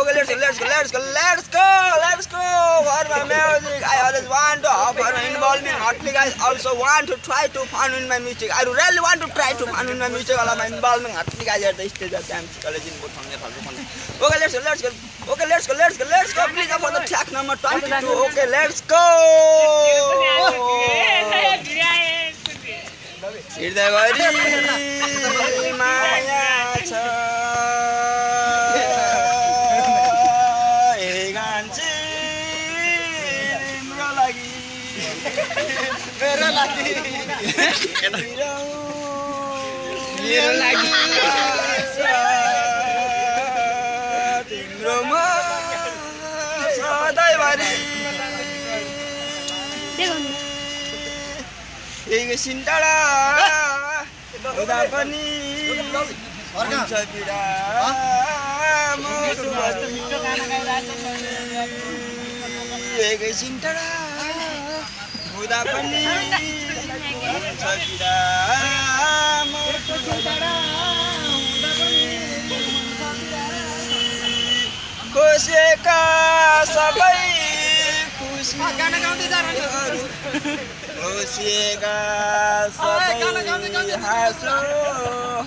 Okay let's go let's go let's go let's go Hotly guys also want to try to fun in my music. I really want to try to fun in my music. All of my involvement. Hotly guys at the stage of BMC college in Butol, Nepal. Okay, let's go, let's go. Okay, let's go, let's go, let's go. Please for the track number 22. Okay, let's go. हृदयभरि मेरो लागि मेरो लागि तिम्रो म सधैँभरि एकछिन टाढा हुँदा पनि हुन्छ पीडा म। एकैछिन हुँदा पनि खोसेका सबै खुसी खोसिएका सबै हाँसो।